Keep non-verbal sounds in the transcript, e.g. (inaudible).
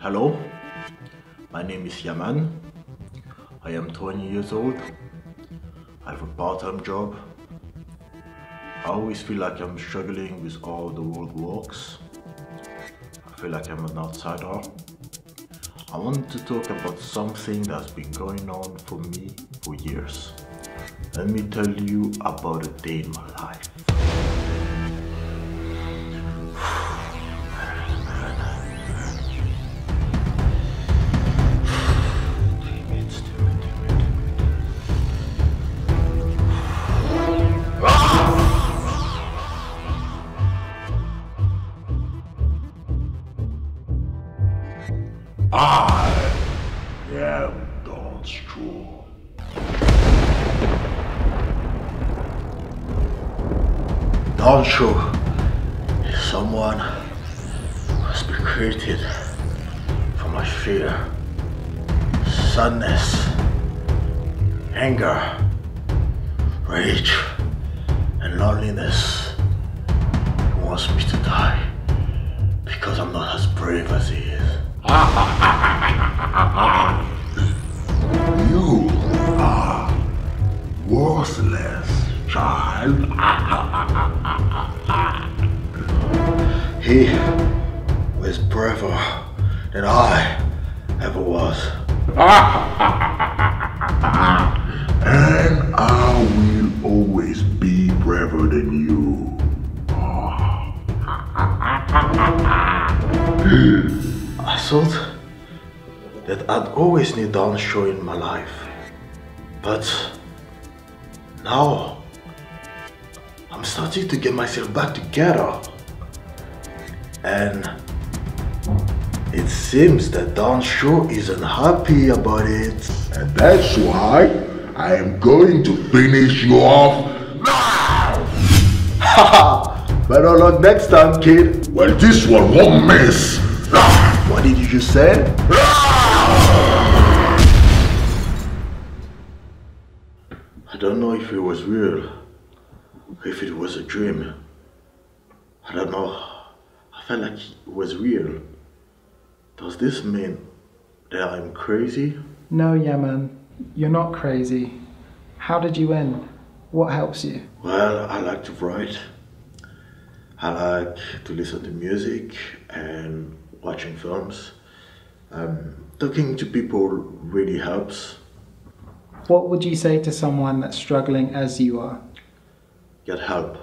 Hello, my name is Yaman. I am 20 years old. I have a part-time job. I always feel like I'm struggling with all the world works. I feel like I'm an outsider. I want to talk about something that's been going on for me for years. Let me tell you about a day in my life. I am Straw is someone has been created from my fear, sadness, anger, rage, and loneliness. He wants me to die because I'm not as brave as he is. You are worthless, child. he was braver than I ever was. and I will always be braver than you. (laughs) Thought that I'd always need Don Show in my life. But now I'm starting to get myself back together. And it seems that Don Show isn't happy about it. And that's why I am going to finish you off now! Haha! Better luck next time, kid. Well, this one won't miss! (laughs) What did you just say? I don't know if it was real, if it was a dream. I don't know. I felt like it was real. Does this mean that I'm crazy? No, Yaman, you're not crazy. How did you win? What helps you? Well, I like to write. I like to listen to music and watching films. Um, talking to people really helps. What would you say to someone that's struggling as you are? Get help.